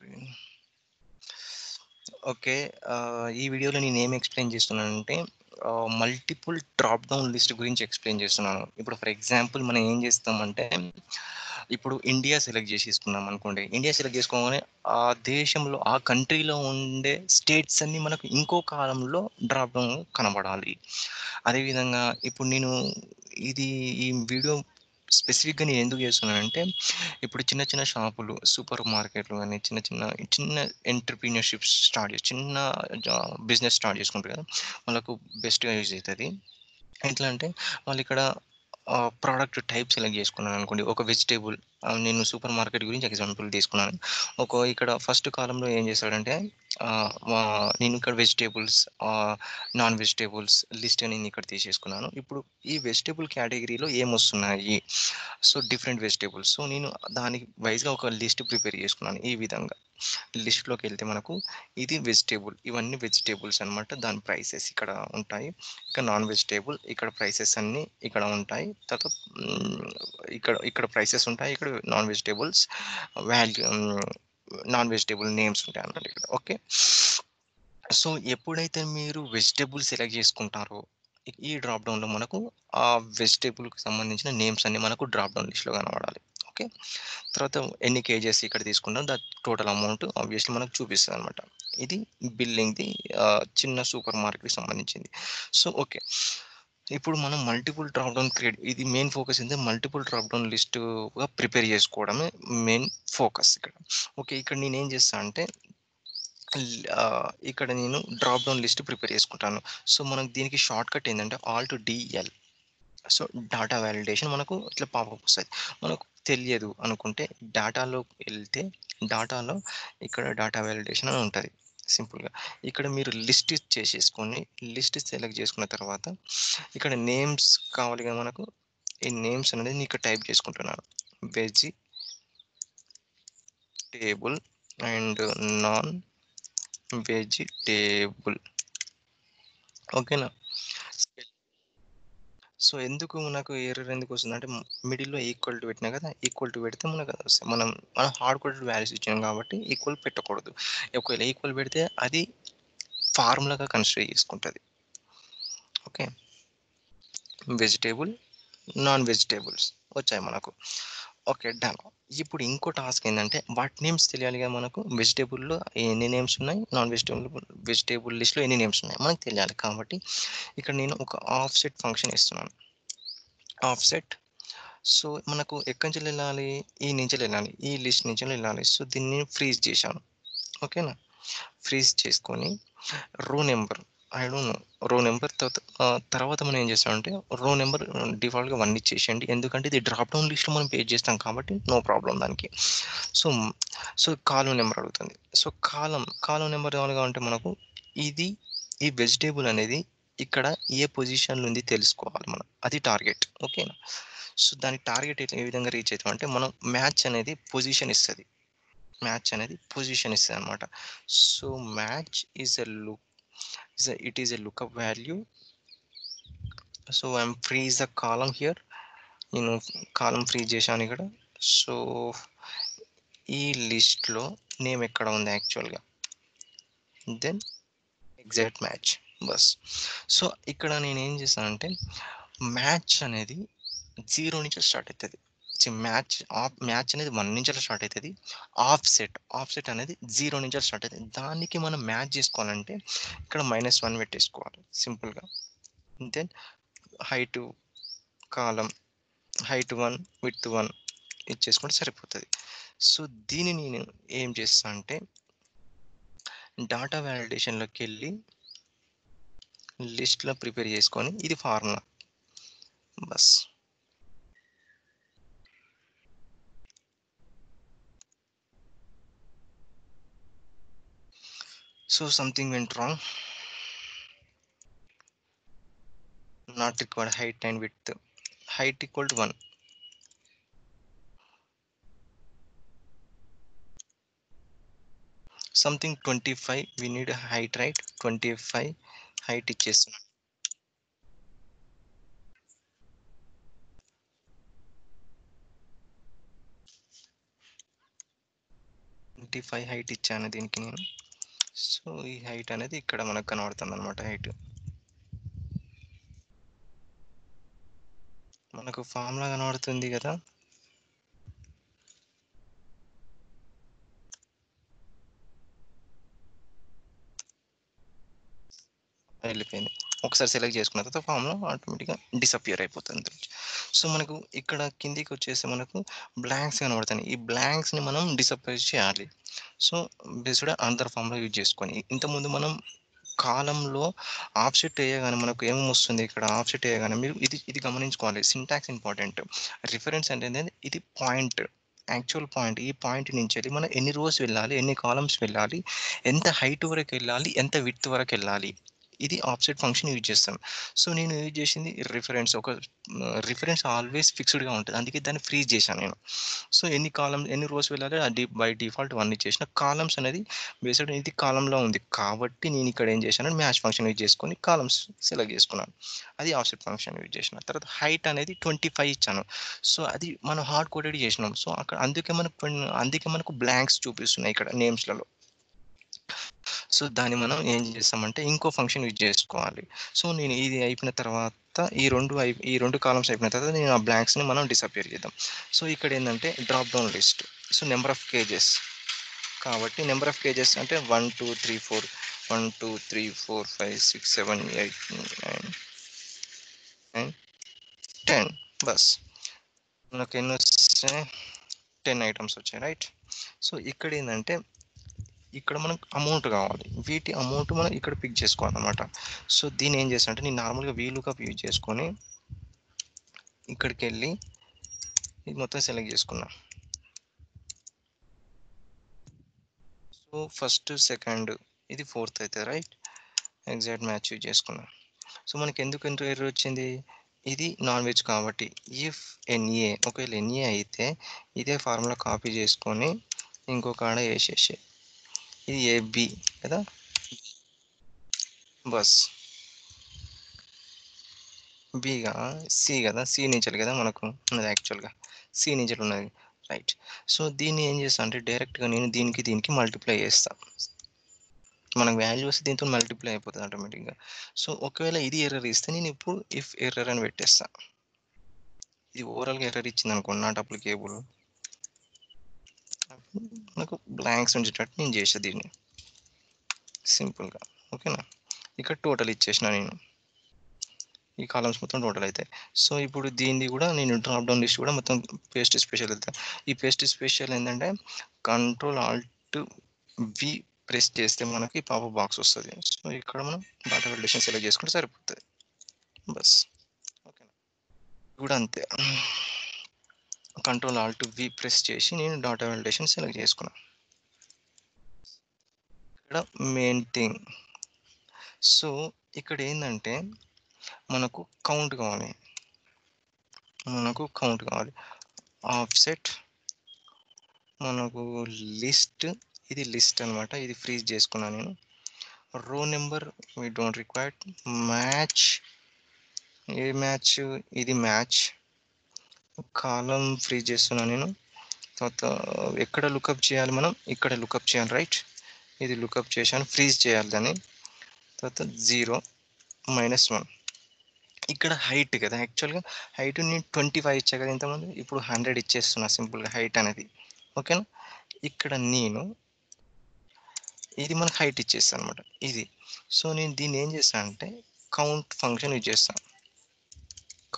Screen. Okay. ఈ వీడియోలో నేను ఏం ఎక్స్‌ప్లెయిన్ చేస్తున్నానంటే మల్టిపుల్ డ్రాప్ డౌన్ లిస్ట్ గురించి ఎక్స్‌ప్లెయిన్ చేస్తున్నాను. ఇప్పుడు ఫర్ ఎగ్జాంపుల్ మనం ఏం చేస్తామంటే, ఇప్పుడు ఇండియా సెలెక్ట్ చేసేసుకున్నాం అనుకోండి. ఇండియా సెలెక్ట్ చేసుకోగానే ఆ దేశంలో, ఆ కంట్రీలో ఉండే స్టేట్స్ అన్నీ మనకు ఇంకో కాలంలో డ్రాప్ డౌన్ కనబడాలి. అదేవిధంగా ఇప్పుడు నేను ఇది ఈ వీడియో స్పెసిఫిక్‌గా నేను ఎందుకు చేస్తున్నానంటే, ఇప్పుడు చిన్న చిన్న షాపులు, సూపర్ మార్కెట్‌లు కానీ చిన్న చిన్న చిన్న ఎంటర్‌ప్రెన్యూర్‌షిప్స్ స్టార్ట్ చేసి చిన్న బిజినెస్ స్టార్ట్ చేసుకుంటారు కదా! వాళ్ళకు బెస్ట్‌గా యూజ్ అవుతుంది ఎట్లా అంటే వాళ్ళు ఇక్కడ ప్రోడక్ట్ టైప్ సెలెక్ట్ చేసుకున్నాను అనుకోండి ఒక వెజిటేబుల్ నేను సూపర్ మార్కెట్ గురించి ఎగ్జాంపుల్ తీసుకున్నాను. ఒక ఇక్కడ ఫస్ట్ కాలంలో ఏం చేశాడంటే నేను ఇక్కడ వెజిటేబుల్స్ నాన్ వెజిటేబుల్స్ లిస్ట్ నేను ఇక్కడ తీసేసుకున్నాను. ఇప్పుడు ఈ వెజిటేబుల్ కేటగిరీలో ఏమొస్తున్నాయి? సో, డిఫరెంట్ వెజిటేబుల్స్ సో, నేను దానికి వైస్‌గా ఒక లిస్ట్ ప్రిపేర్ చేసుకున్నాను. ఈ విధంగా లిస్ట్లోకి వెళ్తే మనకు ఇది వెజిటేబుల్ ఇవన్నీ వెజిటేబుల్స్ అనమాట దాని ప్రైసెస్ ఇక్కడ ఉంటాయి. ఇక నాన్ వెజిటేబుల్ ఇక్కడ ప్రైసెస్ అన్నీ ఇక్కడ ఉంటాయి. తర్వాత ఇక్కడ ఇక్కడ ప్రైసెస్ ఉంటాయి. ఇక్కడ non vegetables value non vegetable names ఉంటాయి అన్నమాట ఇక్కడ. ఓకే. సో, ఎప్పుడైతే మీరు వెజిటేబుల్ సెలెక్ట్ చేసుకుంటారో, ఈ డ్రాప్ డౌన్‌లో మనకు ఆ వెజిటేబుల్కి సంబంధించిన నేమ్స్ అన్నీ మనకు డ్రాప్ డౌన్ లిస్ట్‌లో కనబడాలి. ఓకే. తర్వాత ఎన్ని కేజీస్ ఇక్కడ తీసుకున్నాం దా టోటల్ అమౌంట్ ఆబ్వియస్‌లీ మనకు చూపిస్తుంది అనమాట ఇది బిల్లింగ్‌ది చిన్న సూపర్ మార్కెట్‌కి సంబంధించింది. So, okay. ఇప్పుడు మనం మల్టిపుల్ డ్రాప్ డౌన్ క్రియేట్ ఇది మెయిన్ ఫోకస్ ఏంటంటే మల్టిపుల్ డ్రాప్ డౌన్ లిస్ట్‌గా ప్రిపేర్ చేసుకోవడమే మెయిన్ ఫోకస్ ఇక్కడ. ఓకే. ఇక్కడ నేనేం చేస్తాను అంటే ఇక్కడ నేను డ్రాప్ డౌన్ లిస్ట్ ప్రిపేర్ చేసుకుంటాను. సో, మనకు దీనికి shortcut all alt DL. So, data validation మనకు ఇట్లా పాపప్ వస్తుంది మనకు తెలియదు అనుకుంటే డాటాలో వెళ్తే డాటాలో ఇక్కడ డాటా వ్యాలిడేషన్ అని ఉంటుంది సింపుల్‌గా. ఇక్కడ మీరు లిస్ట్ చేసేసుకొని లిస్ట్ సెలెక్ట్ చేసుకున్న తర్వాత ఇక్కడ నేమ్స్ కావాలిగా మనకు. ఈ నేమ్స్ అనేది నేను ఇక్కడ టైప్ చేసుకుంటున్నాను. Vegetable and non vegetable. ఓకేనా? సో, ఎందుకు మనకు ఎర్రర్ అంటే మిడిల్‌లో ఈక్వల్ టు పెట్టినా కదా! ఈక్వల్ టు పెడితే మనకు వస్తాయి. మనం మనం హార్డ్ కోడెడ్ వాల్యూస్ ఇచ్చాం కాబట్టి ఈక్వల్ పెట్టకూడదు. ఒకవేళ ఈక్వల్ పెడితే అది ఫార్ములాగా కన్సిడర్ చేసుకుంటుంది ఓకే. వెజిటేబుల్ నాన్ వెజిటేబుల్స్ వచ్చాయి మనకు. ఓకే. డన్. ఇప్పుడు ఇంకో టాస్క్ ఏంటంటే వాటి నేమ్స్ తెలియాలి కదా మనకు. వెజిటేబుల్లో ఎన్ని నేమ్స్ ఉన్నాయి? నాన్ వెజిటేబుల్ వెజిటేబుల్ లిస్ట్‌లో ఎన్ని నేమ్స్ ఉన్నాయి? మనకు తెలియాలి. కాబట్టి ఇక్కడ నేను ఒక ఆఫ్‌సెట్ ఫంక్షన్ ఇస్తున్నాను. ఆఫ్‌సెట్ సో, మనకు ఎక్కడి నుంచి వెళ్ళాలి ఈ నుంచి వెళ్ళాలి ఈ లిస్ట్ నుంచి వెళ్ళాలి సో, దీన్ని ఫ్రీజ్ చేశాను. ఓకేనా? ఫ్రీజ్ చేసుకొని row number I don't know. Row number తర్వాత తర్వాత మనం ఏం చేస్తామంటే రో నెంబర్ డిఫాల్ట్‌గా వన్ ఇచ్చేసేయండి. ఎందుకంటే ఇది డ్రాప్ డౌన్ లిస్ట్‌లో మనం పే చేస్తాం కాబట్టి నో ప్రాబ్లం దానికి. సో, సో, కాలం నెంబర్ అడుగుతుంది. సో, కాలం కాలం నెంబర్ కావాలి అంటే మనకు ఇది ఈ వెజిటేబుల్ అనేది ఇక్కడ ఏ పొజిషన్‌లో ఉంది తెలుసుకోవాలి మనం. అది టార్గెట్. ఓకేనా? సో, దానికి టార్గెట్ ఏ విధంగా రీచ్ అవుతాం అంటే మనం మ్యాచ్ అనేది పొజిషన్ ఇస్తుంది మ్యాచ్ అనేది పొజిషన్ ఇస్తుంది అనమాట so, match is a look is a it is a lookup value. So, I am freeze the column here. నేను కాలం ఫ్రీ చేశాను ఇక్కడ. సో, ఈ లిస్ట్‌లో నేమ్ ఎక్కడ ఉంది యాక్చువల్‌గా. దెన్ ఎగ్జాక్ట్ మ్యాచ్ బస్. సో, ఇక్కడ నేనేం చేశానంటే మ్యాచ్ అనేది జీరో నుంచి స్టార్ట్ అవుతుంది మ్యాచ్ ఆఫ్ మ్యాచ్ అనేది వన్ నుంచి స్టార్ట్ అయితది. ఆఫ్‌సెట్ ఆఫ్‌సెట్ అనేది జీరో నుంచి స్టార్ట్ అవుతుంది దానికి మనం మ్యాచ్ చేసుకోవాలంటే ఇక్కడ మైనస్ వన్ పెట్టేసుకోవాలి సింపుల్‌గా. Then height column height one width one ఇచ్చేసుకుంటే సరిపోతుంది సో, దీనిని నేను ఏం చేస్తా అంటే డాటా వాలిడేషన్‌లోకెళ్ళి లిస్ట్‌లో ప్రిపేర్ చేసుకొని ఇది ఫార్ములా. బస్. So, something went wrong. Not required height and width. Height equal to 1. Something 25 we need height right. 25 height ఇచ్చేస్తున్నాను. ట్వంటీ ఫైవ్ హైట్ ఇచ్చాను దీనికి నేను సో ఈ హైట్ అనేది ఇక్కడ మనకు కనబడుతుంది అనమాట హైట్. మనకు ఫార్ములా కనబడుతుంది కదా. వెళ్ళిపోయింది. ఒకసారి సెలెక్ట్ చేసుకున్న తర్వాత ఫామ్లో ఆటోమేటిక్గా డిసపియర్ అయిపోతుంది. సో మనకు ఇక్కడ కిందికి వచ్చేసి మనకు బ్లాంక్స్ కనబడతాయి. ఈ బ్లాంక్స్ని మనం డిసపియర్ చేయాలి. సో బేస్డ్ అందర్ ఫామ్లో యూజ్ చేసుకొని. ఇంతకుముందు మనం కాలంలో ఆప్సెట్ వేయగానే మనకు ఏం వస్తుంది ఇక్కడ? ఆప్సెట్ వేయగానే మీరు ఇది ఇది గమనించుకోవాలి. సింటాక్స్ ఇంపార్టెంట్ రిఫరెన్స్ అంటే ఇది పాయింట్ యాక్చువల్ పాయింట్ ఈ పాయింట్ నుంచి వెళ్ళి మనం ఎన్ని రోస్ వెళ్ళాలి? ఎన్ని కాలమ్స్ వెళ్ళాలి? ఎంత హైట్ వరకు వెళ్ళాలి? ఎంత విత్ వరకు వెళ్ళాలి? ఇది ఆఫ్సెట్ ఫంక్షన్ యూజ్ చేస్తాం. సో నేను యూజ్ చేసింది రిఫరెన్స్. ఒక రిఫరెన్స్ ఆల్వేస్ ఫిక్స్డ్గా ఉంటుంది. అందుకే దాన్ని ఫ్రీజ్ చేశాను నేను. సో ఎన్ని కాలమ్స్ ఎన్ని రోజు వెళ్ళాలి అది బై డిఫాల్ట్ వన్ చేసిన కాలమ్స్ అనేది బేస్డ్ ఇది కాలంలో ఉంది. కాబట్టి నేను ఇక్కడ ఏం చేశాను మ్యాచ్ ఫంక్షన్ యూజ్ చేసుకొని కాలమ్స్ సెలెక్ట్ చేసుకున్నాను. అది ఆఫ్సెట్ ఫంక్షన్ యూజ్ చేసిన. తర్వాత హైట్ అనేది ట్వంటీ ఫైవ్ ఇచ్చాను. సో అది మనం హార్డ్ కోడెడ్ చేసినాం. సో అక్కడ అందుకే మనకు అందుకే మనకు బ్లాంక్స్ చూపిస్తున్నాయి ఇక్కడ నేమ్స్లలో. సో దాన్ని మనం ఏం చేస్తామంటే ఇంకో ఫంక్షన్ యూజ్ చేసుకోవాలి. సో నేను ఇది అయిపోయిన తర్వాత ఈ రెండు ఈ రెండు కాలమ్స్ అయిపోయిన తర్వాత నేను ఆ బ్లాంక్స్ని మనం డిసపేర్ చేద్దాం. సో ఇక్కడ ఏంటంటే drop down list. So number of cages. కాబట్టి నెంబర్ ఆఫ్ కేజెస్ అంటే one two three four. One two three four five six seven eight nine nine ten. Bus. మనకు ఎన్ని వస్తాయి టెన్ ఐటమ్స్ వచ్చాయి రైట్? సో ఇక్కడ ఏంటంటే ఇక్కడ మనకు అమౌంట్ కావాలి. వీటి అమౌంట్ మనం ఇక్కడ పిక్ చేసుకోవాలన్నమాట. సో దీన్ని ఏం చేస్తానంటే నేను నార్మల్గా వీలుకప్ యూజ్ చేసుకొని ఇక్కడికి వెళ్ళి ఇది మొత్తం సెలెక్ట్ చేసుకున్నా. సో ఫస్ట్ సెకండ్ ఇది ఫోర్త్ అయితే రైట్ ఎగ్జాక్ట్ మ్యాచ్ యూజ్ చేసుకున్నా. సో మనకి ఎందుకు ఎంత ఎర్ర వచ్చింది? ఇది నాన్ వెజ్ కాబట్టి ఇఫ్ ఎన్ఏ ఒకవేళ ఎన్ఏ అయితే ఇదే ఫార్ములా కాపీ చేసుకొని ఇంకొక ఆడ వేసేసి E, e, ఇది ఏబి కదా? బస్. బిగా సి కదా? సి నుంచి కదా మనకు ఉన్నది యాక్చువల్గా సి నుంచి ఉన్నది. రైట్ సో దీన్ని ఏం చేస్తాను అంటే డైరెక్ట్గా నేను దీనికి దీనికి మల్టిప్లై చేస్తాను మనకు వాల్యూస్ దీంతో మల్టిప్లై అయిపోతుంది ఆటోమేటిక్గా సో ఒకవేళ ఇది ఎర్రర్ ఇస్తే నేను ఇప్పుడు ఇఫ్ ఎర్రర్ అని పెట్టేస్తాను ఇది ఓవరాల్గా ఎర్రర్ ఇచ్చింది అనుకోండి నాట్ అప్లికేబుల్ నాకు బ్లాంక్స్ ఉండేటట్టు నేను చేసా దీన్ని. సింపుల్గా ఓకేనా ఇక్కడ టోటల్ ఇచ్చేసిన నేను. ఈ కాలమ్స్ మొత్తం టోటల్ అవుతాయి సో ఇప్పుడు దీన్ని కూడా నేను డ్రాప్ డౌన్ లిస్ట్ కూడా మొత్తం పేస్ట్ స్పెషల్ వెళ్తాను ఈ పేస్ట్ స్పెషల్ ఏంటంటే కంట్రోల్ ఆల్ట్ వి ప్రెస్ చేస్తే మనకి పాప బాక్స్ వస్తుంది. సో ఇక్కడ మనం డాటా వెలిడేషన్ సెలెక్ట్ చేసుకుంటే సరిపోతుంది. బస్ ఓకేనా కూడా అంతే. కంట్రోల్ ఆల్ట్ వి ప్రెస్ చేసి నేను డాటా వెలిడేషన్ సెలెక్ట్ చేసుకున్నాను ఇక్కడ మెయిన్ థింగ్ సో ఇక్కడ ఏంటంటే మనకు కౌంట్ కావాలి. మనకు కౌంట్ కావాలి. ఆఫ్సెట్ మనకు లిస్ట్ ఇది లిస్ట్ అనమాట ఇది ఫ్రీజ్ చేసుకున్నాను నేను. Row number we don't require match a match ఇది మ్యాచ్ కాలం ఫ్రీ చేస్తున్నాను నేను. తర్వాత ఎక్కడ లుకప్ చేయాలి మనం? ఇక్కడ లుకప్ చేయాలి రైట్ ఇది లుకప్ చేశాను ఫ్రీజ్ చేయాలి దాన్ని. తర్వాత జీరో మైనస్ వన్ ఇక్కడ హైట్ కదా యాక్చువల్గా హైట్ నేను ట్వంటీ ఫైవ్ ఇచ్చా కదా ఇంతమంది ఇప్పుడు హండ్రెడ్ ఇచ్చేస్తున్నా సింపుల్గా హైట్ అనేది. ఓకేనా ఇక్కడ నేను ఇది మనకు హైట్ ఇచ్చేస్తాను అనమాట ఇది. సో నేను దీన్ని ఏం చేస్తాను అంటే కౌంట్ ఫంక్షన్ యూజ్ చేస్తాను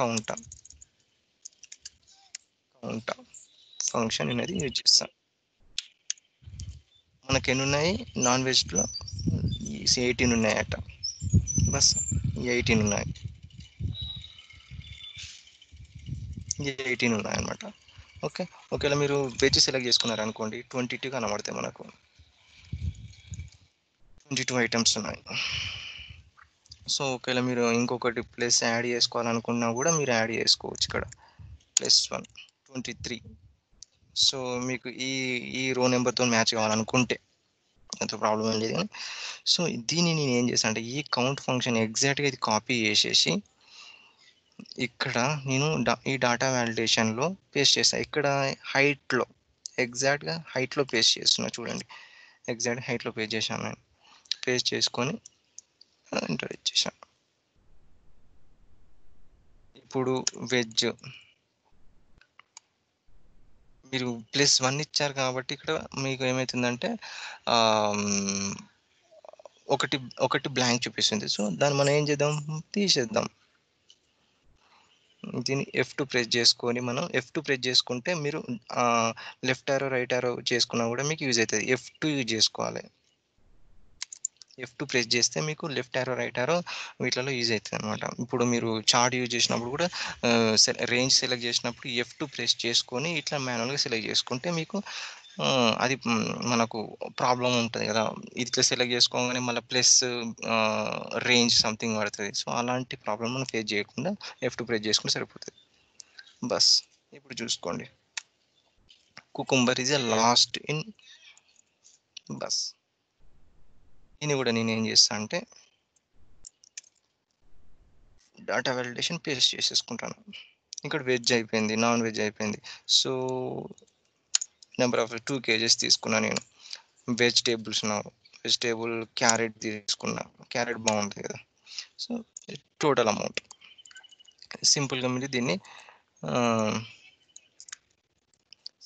కౌంట ఉంటాం ఫంక్షన్ అనేది యూజ్ చేస్తాం. మనకి ఎన్ని ఉన్నాయి నాన్ వెజ్లో ఎయిటీన్ ఉన్నాయట. బస్ ఎయిటీన్ ఉన్నాయి. ఎయిటీన్ ఉన్నాయన్నమాట. ఓకే. ఒకవేళ మీరు వెజ్ సెలెక్ట్ చేసుకున్నారు అనుకోండి ట్వంటీ టూ కనబడతాయి మనకు. ట్వంటీ టూ ఐటమ్స్ ఉన్నాయి. సో ఒకవేళ మీరు ఇంకొకటి ప్లస్ యాడ్ చేసుకోవాలనుకున్నా కూడా మీరు యాడ్ చేసుకోవచ్చు ఇక్కడ. Plus one. Twenty three so మీకు ఈ ఈ రో నెంబర్తో మ్యాచ్ కావాలనుకుంటే అంత ప్రాబ్లం ఏం లేదు కానీ సో దీన్ని నేను ఏం చేశాను అంటే ఈ కౌంట్ ఫంక్షన్ ఎగ్జాక్ట్గా ఇది కాపీ చేసేసి ఇక్కడ నేను ఈ డాటా వ్యాలిడేషన్లో పేస్ట్ చేస్తాను ఇక్కడ హైట్లో ఎగ్జాక్ట్‌గా హైట్‌లో పేస్ట్ చేస్తున్నా చూడండి. ఎగ్జాక్ట్ హైట్‌లో పేస్ట్ చేశాను నేను. పేస్ట్ చేసుకొని ఎంటర్ ఇచ్చేసాను ఇప్పుడు వెజ్ మీరు ప్లస్ వన్ ఇచ్చారు కాబట్టి ఇక్కడ మీకు ఏమవుతుందంటే ఒకటి ఒకటి బ్లాంక్ చూపిస్తుంది. సో, దాన్ని మనం ఏం చేద్దాం తీసేద్దాం. దీన్ని ఎఫ్ టు ప్రెస్ చేసుకొని మనం ఎఫ్ టు ప్రెస్ చేసుకుంటే మీరు లెఫ్ట్ ఆరో రైట్ ఆరో చేసుకున్నా కూడా మీకు యూజ్ అవుతుంది ఎఫ్ టూ యూజ్ చేసుకోవాలి. ఎఫ్ టూ ప్రెస్ చేస్తే మీకు లెఫ్ట్ ఆరో రైట్ ఆరో వీటిలలో యూజ్ అవుతుంది అనమాట ఇప్పుడు మీరు చార్ట్ యూజ్ చేసినప్పుడు కూడా సె రేంజ్ సెలెక్ట్ చేసినప్పుడు ఎఫ్ టూ ప్రెస్ చేసుకొని ఇట్లా మాన్యువల్‌గా సెలెక్ట్ చేసుకుంటే మీకు అది మనకు ప్రాబ్లం ఉంటుంది కదా! ఇట్లా సెలెక్ట్ చేసుకోగానే మళ్ళీ ప్లస్ రేంజ్ సంథింగ్ పడుతుంది సో, అలాంటి ప్రాబ్లమ్ మనం ఫేస్ చేయకుండా ఎఫ్ టు ప్రెస్ చేసుకుంటే సరిపోతుంది బస్. ఇప్పుడు చూసుకోండి. Cucumber is a last in bus. దీన్ని కూడా నేనేం చేస్తా అంటే డాటా వ్యాలిడేషన్ పేస్ట్ చేసేసుకుంటాను. ఇక్కడ వెజ్ అయిపోయింది. నాన్ వెజ్ అయిపోయింది. So, number of two kgs తీసుకున్నా నేను. వెజిటేబుల్స్ నా వెజిటేబుల్ క్యారెట్ తీసుకున్నా. క్యారెట్ బాగుంటుంది కదా! So, total amount. సింపుల్‌గా మీరు దీన్ని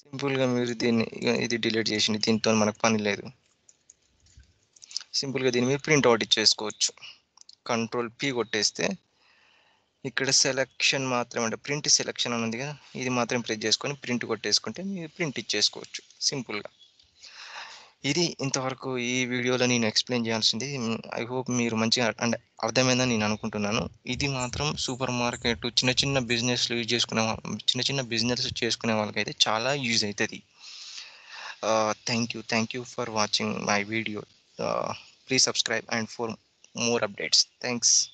సింపుల్‌గా మీరు దీన్ని ఇది డిలీట్ చేసింది దీంతో మనకు పని లేదు. సింపుల్‌గా దీన్ని మీరు ప్రింట్ ఔట్ ఇచ్చేసుకోవచ్చు. కంట్రోల్ పీ కొట్టేస్తే ఇక్కడ సెలక్షన్ మాత్రమే అంటే ప్రింట్ సెలక్షన్ అని ఉంది కదా! ఇది మాత్రం ప్రెస్ చేసుకొని ప్రింట్ కొట్టేసుకుంటే మీరు ప్రింట్ ఇచ్చేసుకోవచ్చు సింపుల్‌గా. ఇది ఇంతవరకు ఈ వీడియోలో నేను ఎక్స్‌ప్లెయిన్ చేయాల్సింది. ఐ హోప్ మీరు మంచిగా అంటే అర్థమైందని నేను అనుకుంటున్నాను. ఇది మాత్రం సూపర్ మార్కెట్ చిన్న చిన్న బిజినెస్‌లు యూజ్ చేసుకునే చిన్న చిన్న బిజినెస్ చేసుకునే వాళ్ళకైతే చాలా యూజ్ అవుతుంది thank you. Thank you for watching my video. Please subscribe and for more updates. Thanks.